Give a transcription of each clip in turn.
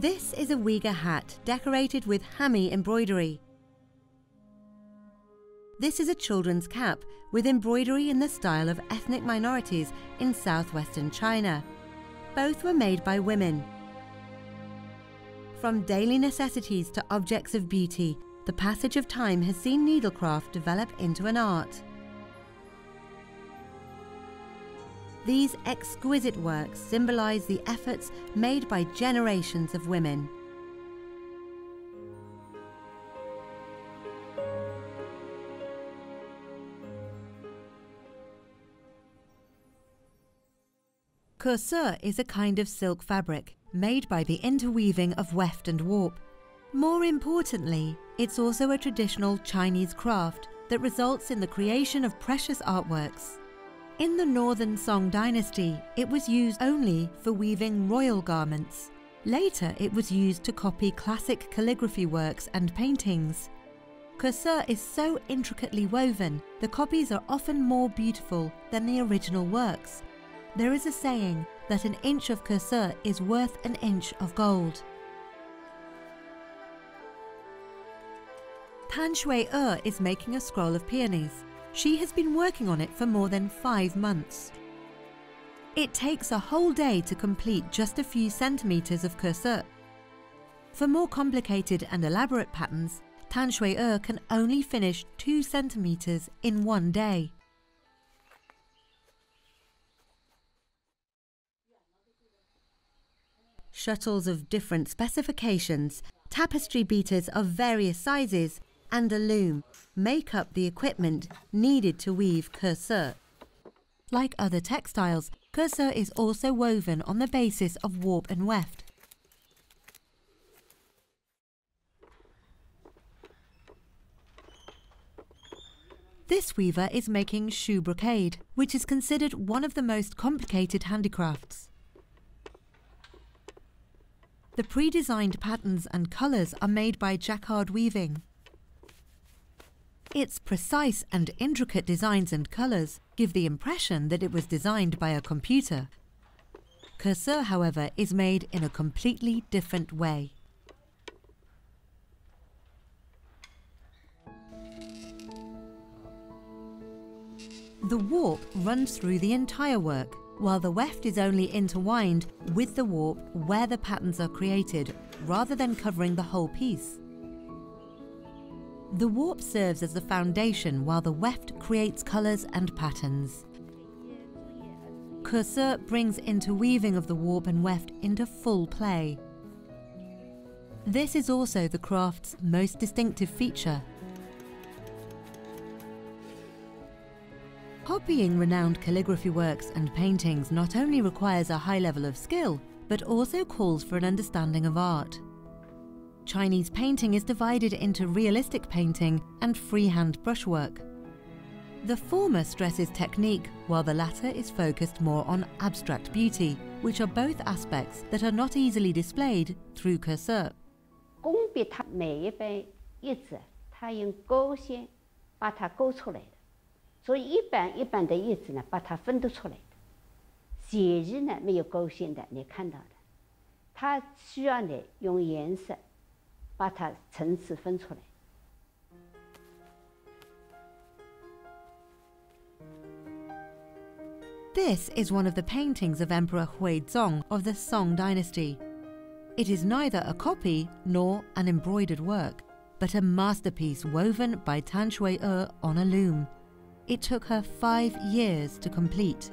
This is a Uyghur hat decorated with hami embroidery. This is a children's cap with embroidery in the style of ethnic minorities in southwestern China. Both were made by women. From daily necessities to objects of beauty, the passage of time has seen needlecraft develop into an art. These exquisite works symbolize the efforts made by generations of women. Kesi is a kind of silk fabric made by the interweaving of weft and warp. More importantly, it's also a traditional Chinese craft that results in the creation of precious artworks. In the Northern Song dynasty, it was used only for weaving royal garments. Later, it was used to copy classic calligraphy works and paintings. Kesi is so intricately woven, the copies are often more beautiful than the original works. There is a saying that an inch of Kesi is worth an inch of gold. Tan Shui Er is making a scroll of peonies. She has been working on it for more than five months. It takes a whole day to complete just a few centimeters of Kesi. For more complicated and elaborate patterns, Tan Shui Er can only finish two centimeters in one day. Shuttles of different specifications, tapestry beaters of various sizes, and a loom make up the equipment needed to weave Kesi. Like other textiles, Kesi is also woven on the basis of warp and weft. This weaver is making Shu brocade, which is considered one of the most complicated handicrafts. The pre-designed patterns and colours are made by jacquard weaving. Its precise and intricate designs and colours give the impression that it was designed by a computer. Kesi, however, is made in a completely different way. The warp runs through the entire work, while the weft is only intertwined with the warp where the patterns are created, rather than covering the whole piece. The warp serves as the foundation while the weft creates colours and patterns. Kesi brings interweaving of the warp and weft into full play. This is also the craft's most distinctive feature. Copying renowned calligraphy works and paintings not only requires a high level of skill, but also calls for an understanding of art. Chinese painting is divided into realistic painting and freehand brushwork. The former stresses technique, while the latter is focused more on abstract beauty, which are both aspects that are not easily displayed through Kesi. 把它层次分出来。This is one of the paintings of Emperor Huizong of the Song dynasty. It is neither a copy nor an embroidered work, but a masterpiece woven by Tan Shui Er on a loom. It took her five years to complete.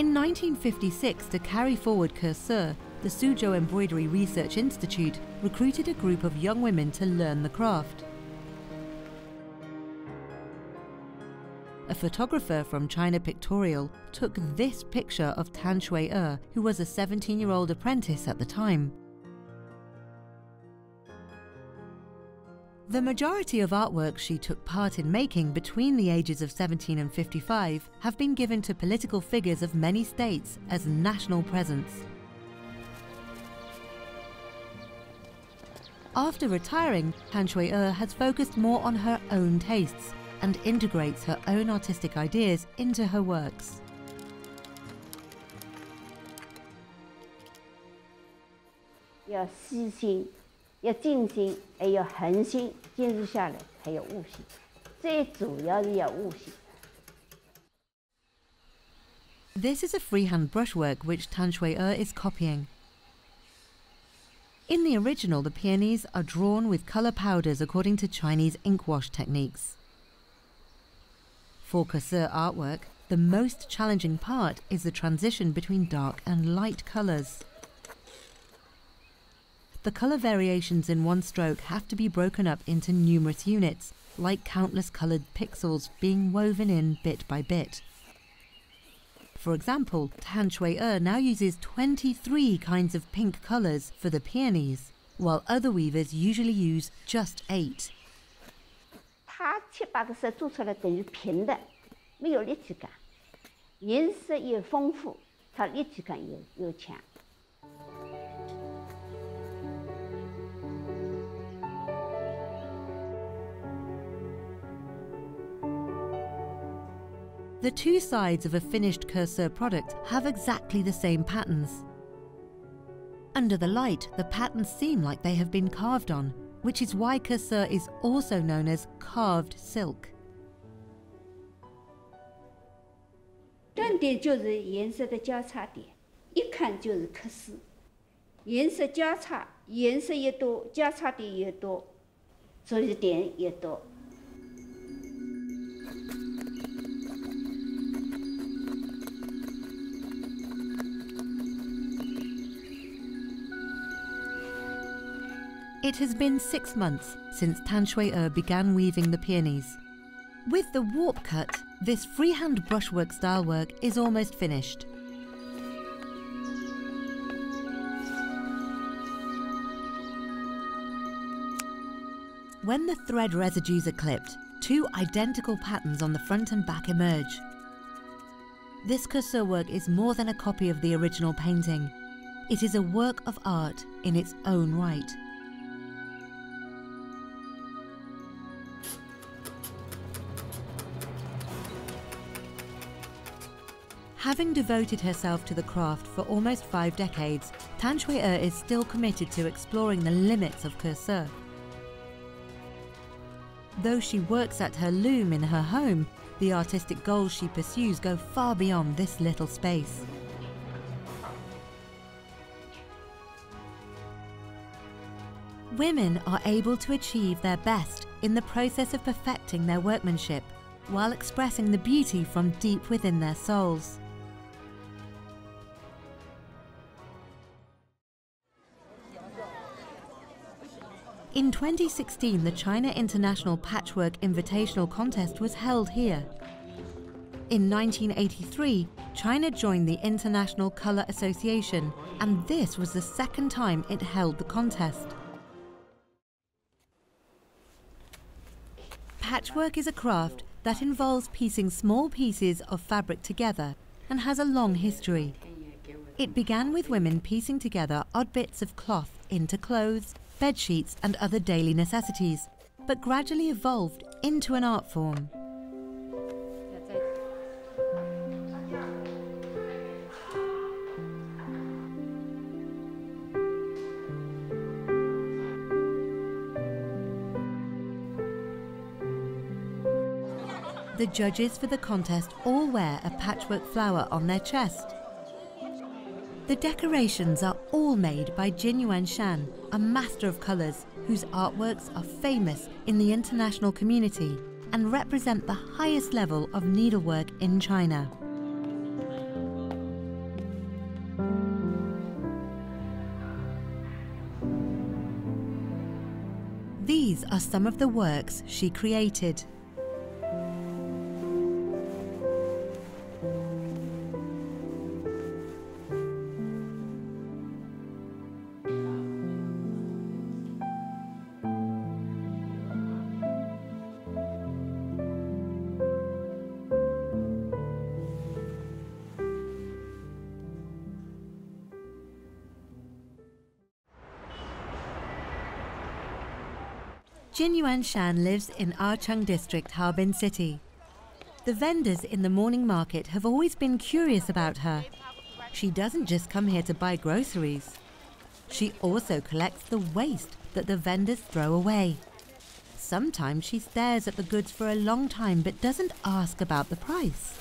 In 1956, to carry forward Kesi, the Suzhou Embroidery Research Institute recruited a group of young women to learn the craft. A photographer from China Pictorial took this picture of Tan Shui Er, who was a 17 year old apprentice at the time. The majority of artworks she took part in making between the ages of 17 and 55 have been given to political figures of many states as national presents. After retiring, Tan Shui-er has focused more on her own tastes and integrates her own artistic ideas into her works. 要静心，还要恒心，坚持下来，还要悟性。最主要是要悟性。This is a freehand brushwork which Tan Shui Er is copying. In the original, the peonies are drawn with color powders according to Chinese ink wash techniques. For Kesi artwork, the most challenging part is the transition between dark and light colors The colour variations in one stroke have to be broken up into numerous units, like countless coloured pixels being woven in bit by bit. For example, Tan Shui-er now uses 23 kinds of pink colours for the peonies, while other weavers usually use just 8. 它七八个色做出来等于平的，没有立体感，颜色也丰富，它立体感又又强。 The two sides of a finished Kesi product have exactly the same patterns. Under the light, the patterns seem like they have been carved on, which is why Kesi is also known as carved silk. It has been six months since Tan Shui-er began weaving the peonies. With the warp cut, this freehand brushwork style work is almost finished. When the thread residues are clipped, two identical patterns on the front and back emerge. This Se work is more than a copy of the original painting. It is a work of art in its own right. Having devoted herself to the craft for almost five decades, Tan Shui-er is still committed to exploring the limits of Se. Though she works at her loom in her home, the artistic goals she pursues go far beyond this little space. Women are able to achieve their best in the process of perfecting their workmanship while expressing the beauty from deep within their souls. In 2016, the China International Patchwork Invitational Contest was held here. In 1983, China joined the International Colour Association, and this was the second time it held the contest. Patchwork is a craft that involves piecing small pieces of fabric together and has a long history. It began with women piecing together odd bits of cloth into clothes, bed sheets, and other daily necessities, but gradually evolved into an art form. The judges for the contest all wear a patchwork flower on their chest. The decorations are all made by Jin Yuan Shan, a master of colours whose artworks are famous in the international community and represent the highest level of needlework in China. These are some of the works she created. Yuan Shan lives in Acheng District, Harbin City. The vendors in the morning market have always been curious about her. She doesn't just come here to buy groceries. She also collects the waste that the vendors throw away. Sometimes she stares at the goods for a long time but doesn't ask about the price.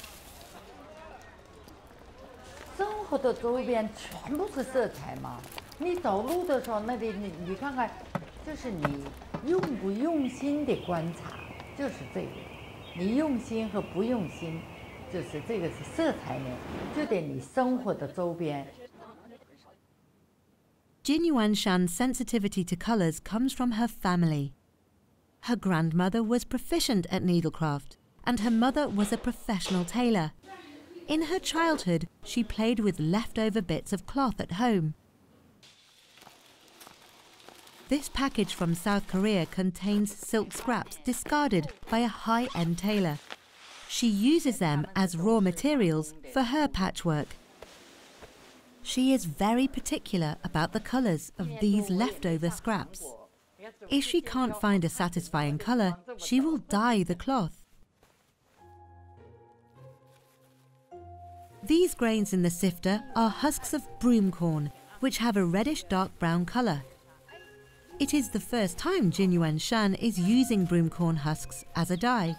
用不用心的观察，就是这个。你用心和不用心，就是这个是色彩呢，就得你生活的周边。Jin Yuan Shan's sensitivity to colours comes from her family. Her grandmother was proficient at needlecraft, and her mother was a professional tailor. In her childhood, she played with leftover bits of cloth at home. this package from South Korea contains silk scraps discarded by a high end tailor. She uses them as raw materials for her patchwork. She is very particular about the colours of these leftover scraps. If she can't find a satisfying colour, she will dye the cloth. These grains in the sifter are husks of broom corn, which have a reddish dark brown colour. It is the first time Jinyuan Shan is using broomcorn husks as a dye.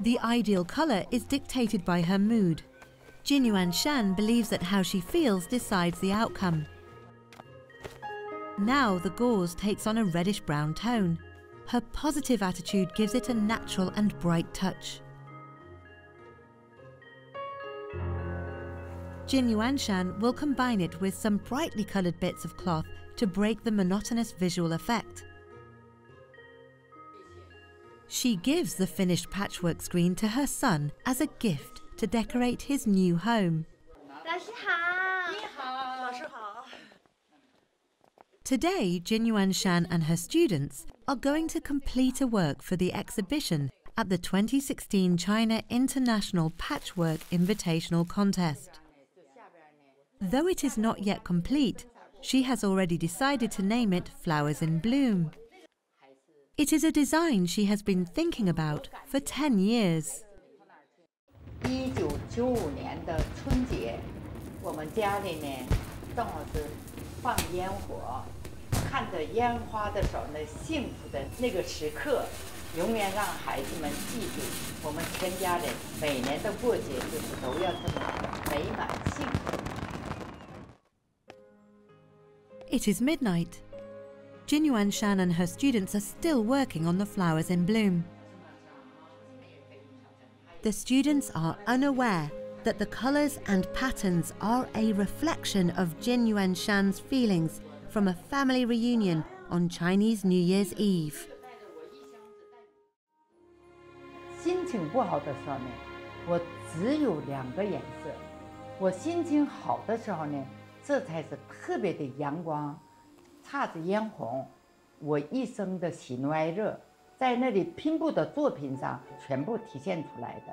The ideal color is dictated by her mood. Jin Yuan Shan believes that how she feels decides the outcome. Now the gauze takes on a reddish brown tone. Her positive attitude gives it a natural and bright touch. Jin Yuan Shan will combine it with some brightly coloured bits of cloth to break the monotonous visual effect. She gives the finished patchwork screen to her son as a gift to decorate his new home. Today, Jin Yuan Shan and her students are going to complete a work for the exhibition at the 2016 China International Patchwork Invitational Contest. Though it is not yet complete, she has already decided to name it Flowers in Bloom. It is a design she has been thinking about for 10 years. 一九九五年的春节，我们家里呢正好是放烟火，看着烟花的时候，那幸福的那个时刻，永远让孩子们记住。我们全家人每年的过节就是都要这么美满幸福。It is midnight. Jin Yuan Shan and her students are still working on the flowers in bloom. The students are unaware that the colours and patterns are a reflection of Jin Yuan Shan's feelings from a family reunion on Chinese New Year's Eve. 心情不好的时候呢，我只有两个颜色。我心情好的时候呢，色彩是特别的阳光，姹紫嫣红。我一生的喜怒哀乐， 在那里拼布的作品上全部体现出来的。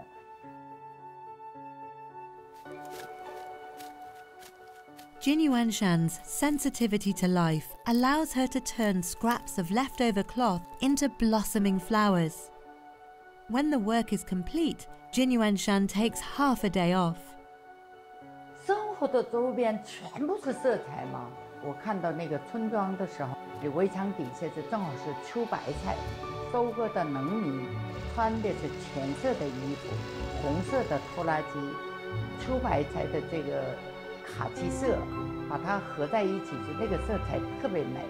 Jin Yuan Shan's sensitivity to life allows her to turn scraps of leftover cloth into blossoming flowers. When the work is complete, Jin Yuan Shan takes half a day off. 生活的周边全部是色彩嘛。我看到那个村庄的时候，围墙底下是正好是秋白菜。收割的农民穿的是浅色的衣服，红色的拖拉机，粗白菜的这个卡其色，把它合在一起，那个色彩特别美。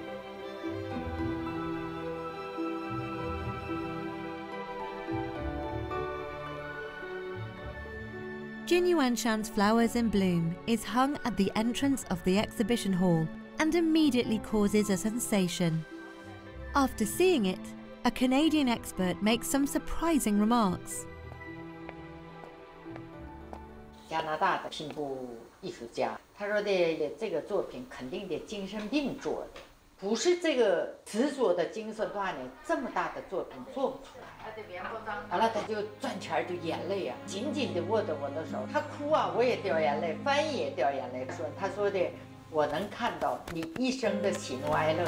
Jin Yuan Shan's Flowers in Bloom is hung at the entrance of the exhibition hall and immediately causes a sensation. After seeing it, a Canadian expert makes some surprising remarks. 加拿大的拼布艺术家，他说的这个作品肯定得精神病做的，不是这个执着的精神锻炼，这么大的作品做不出来。完了，他就转圈就眼泪啊，紧紧地握着我的手，他哭啊，我也掉眼泪，翻译也掉眼泪，说他说的。我能看到你一生的喜怒哀乐，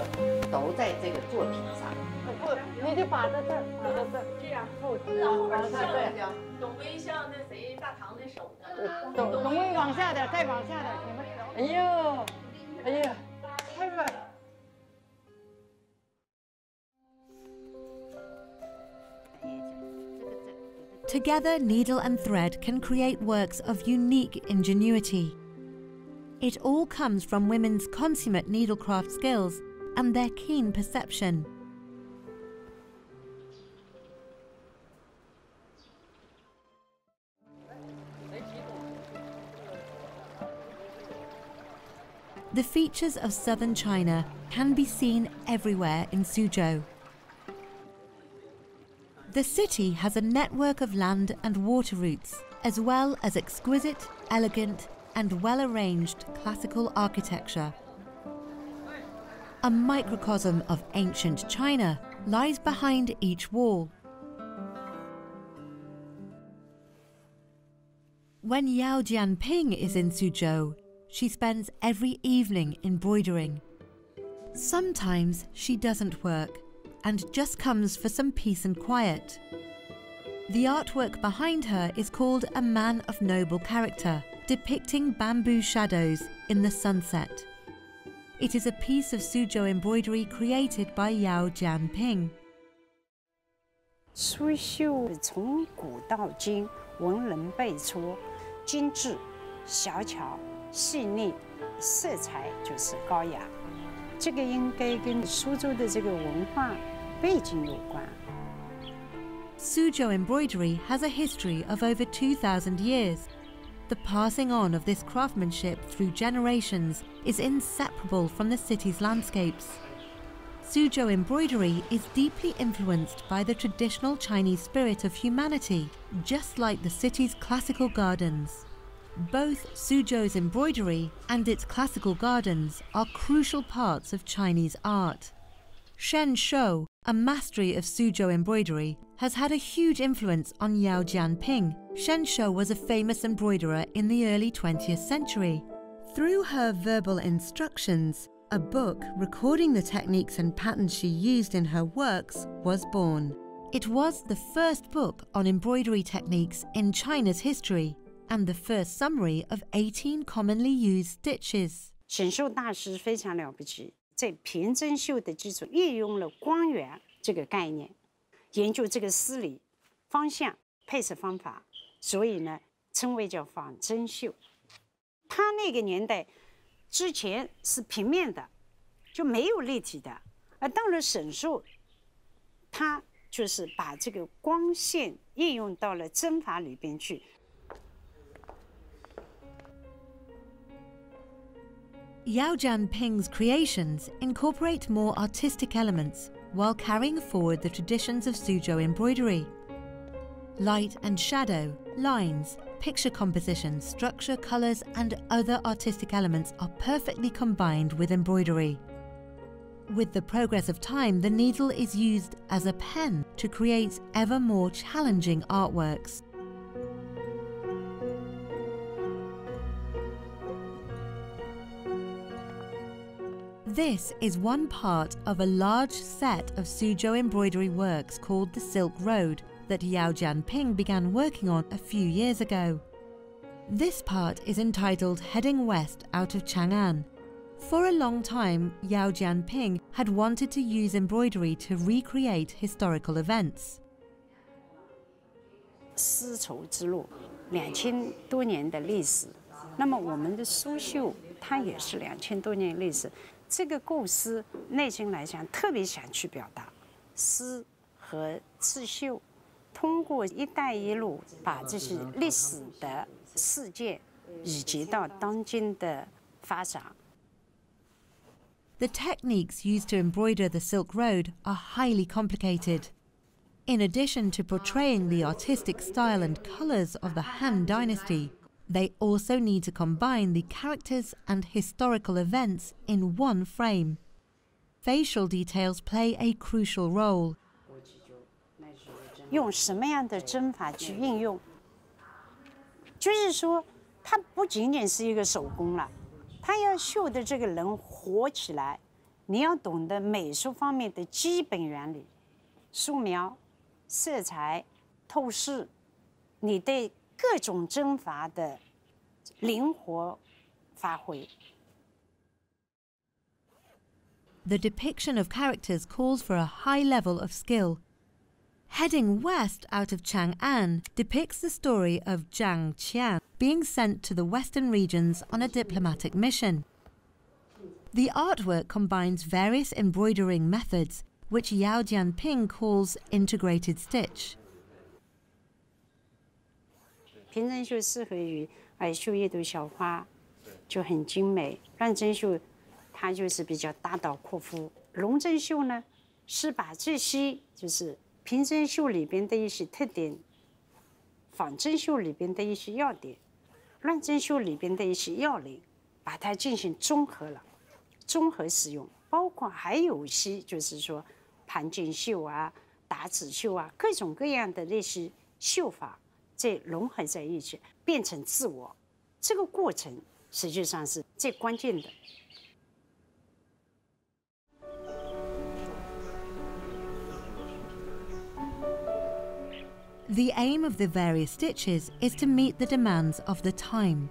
都在这个作品上。不，你就把在这儿，把在这儿，这样后置。往下对，董威像那谁大唐的手呢？董董威往下点，再往下点，你们。哎呦，哎呀，太帅了。Together, needle and thread can create works of unique ingenuity. It all comes from women's consummate needlecraft skills and their keen perception. The features of southern China can be seen everywhere in Suzhou. The city has a network of land and water routes, as well as exquisite, elegant, and well arranged classical architecture. A microcosm of ancient China lies behind each wall. When Yao Jianping is in Suzhou, she spends every evening embroidering. Sometimes she doesn't work and just comes for some peace and quiet. The artwork behind her is called A Man of Noble Character depicting bamboo shadows in the sunset. It is a piece of Suzhou embroidery created by Yao Jianping. 苏绣从古到今，文人辈出，精致、小巧、细腻，色彩就是高雅。这个应该跟苏州的这个文化背景有关。Suzhou embroidery has a history of over 2,000 years. The passing on of this craftsmanship through generations is inseparable from the city's landscapes. Suzhou embroidery is deeply influenced by the traditional Chinese spirit of humanity, just like the city's classical gardens. Both Suzhou's embroidery and its classical gardens are crucial parts of Chinese art. Shen Shou, a mastery of Suzhou embroidery, has had a huge influence on Yao Jianping. Shen Shou was a famous embroiderer in the early 20th century. Through her verbal instructions, a book recording the techniques and patterns she used in her works was born. It was the first book on embroidery techniques in China's history and the first summary of 18 commonly used stitches. 沈寿大师非常了不起， 在平针绣的基础运用了光源这个概念，研究这个丝理、方向、配色方法，所以呢，称为叫仿真绣。他那个年代之前是平面的，就没有立体的，而到了沈寿，他就是把这个光线应用到了针法里边去。Yao Jianping's creations incorporate more artistic elements while carrying forward the traditions of Suzhou embroidery. Light and shadow, lines, picture composition, structure, colours, and other artistic elements are perfectly combined with embroidery. With the progress of time, the needle is used as a pen to create ever more challenging artworks. This is one part of a large set of Suzhou embroidery works called the Silk Road that Yao Jianping began working on a few years ago. This part is entitled Heading West out of Chang'an. For a long time, Yao Jianping had wanted to use embroidery to recreate historical events. 丝绸之路，两千多年的历史。那么我们的苏绣，它也是两千多年历史。 这个构思内心来讲特别想去表达，丝和刺绣，通过“一带一路”把这些历史的事件以及到当今的发展。The techniques used to embroider the Silk Road are highly complicated. In addition to portraying the artistic style and colours of the Han Dynasty, They also need to combine the characters and historical events in one frame. Facial details play a crucial role. 用什么样的针法去应用，就是说，它不仅仅是一个手工了，它要绣的这个人活起来，你要懂得美术方面的基本原理，素描、色彩、透视，你对各种针法的灵活发挥。 The depiction of characters calls for a high level of skill. Heading west out of Chang'an depicts the story of Zhang Qian being sent to the western regions on a diplomatic mission. The artwork combines various embroidering methods, which Yao Jianping calls integrated stitch. 平针绣适合于哎绣一朵小花，就很精美。乱针绣它就是比较大刀阔斧。龙针绣呢，是把这些就是平针绣里边的一些特点，仿真绣里边的一些要点，乱针绣里边的一些要领，把它进行综合了，综合使用，包括还有一些就是说盘锦绣啊、打子绣啊，各种各样的那些绣法。再融合在一起，变成自我，这个过程实际上是最关键的。 The aim of the various stitches is to meet the demands of the time.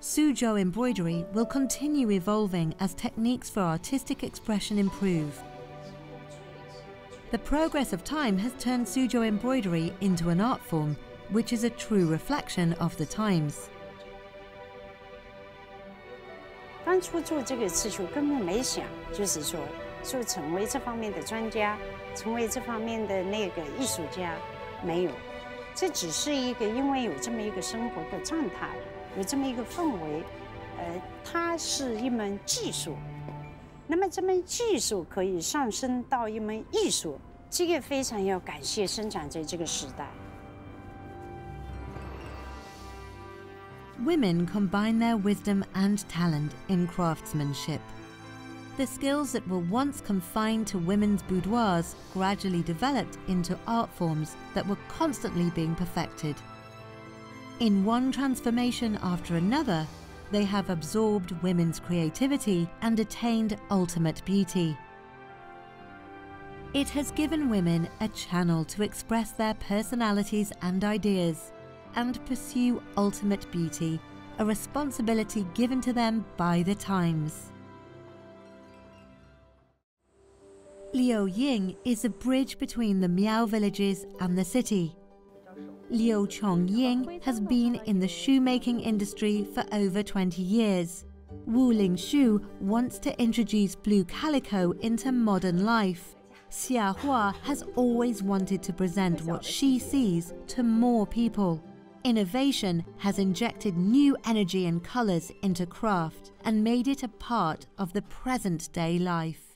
Suzhou embroidery will continue evolving as techniques for artistic expression improve. The progress of time has turned Suzhou embroidery into an art form, which is a true reflection of the times. 当初做这个刺绣根本没想，就是说，说成为这方面的专家，成为这方面的那个艺术家，没有。这只是一个因为有这么一个生活的状态，有这么一个氛围，呃，它是一门技术。那么这门技术可以上升到一门艺术，这个非常要感谢生长在这个时代。 Women combine their wisdom and talent in craftsmanship. The skills that were once confined to women's boudoirs gradually developed into art forms that were constantly being perfected. In one transformation after another, they have absorbed women's creativity and attained ultimate beauty. It has given women a channel to express their personalities and ideas and pursue ultimate beauty, a responsibility given to them by the times. Liu Ying is a bridge between the Miao villages and the city. Liu Chongying has been in the shoemaking industry for over 20 years. Wu Lingshu wants to introduce blue calico into modern life. Xia Hua has always wanted to present what she sees to more people. Innovation has injected new energy and colours into craft and made it a part of the present day life.